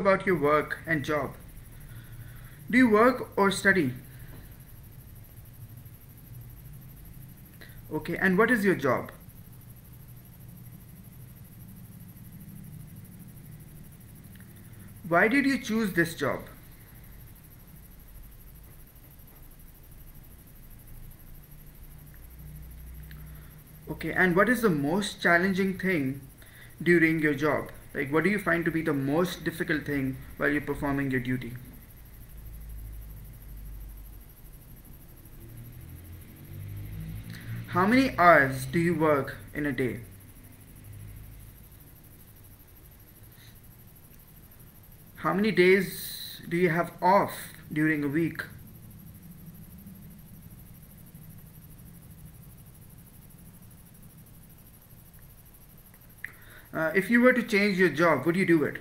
about your work and job. Do you work or study? Okay, and what is your job? Why did you choose this job? Okay, and what is the most challenging thing during your job? Like, what do you find to be the most difficult thing while you're performing your duty? How many hours do you work in a day? How many days do you have off during a week? Uh, if you were to change your job, would you do it?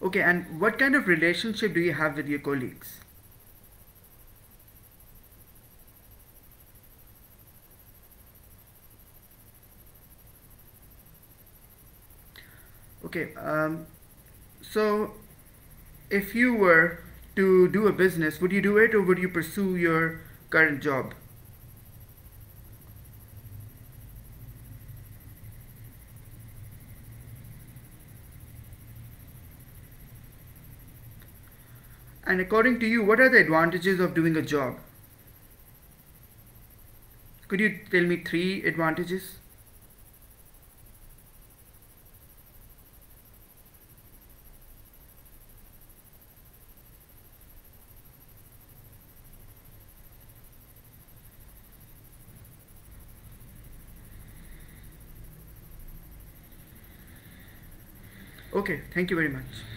Okay, and what kind of relationship do you have with your colleagues? Okay, um, so if you were to do a business, would you do it or would you pursue your current job? And according to you, what are the advantages of doing a job? Could you tell me three advantages? Okay, thank you very much.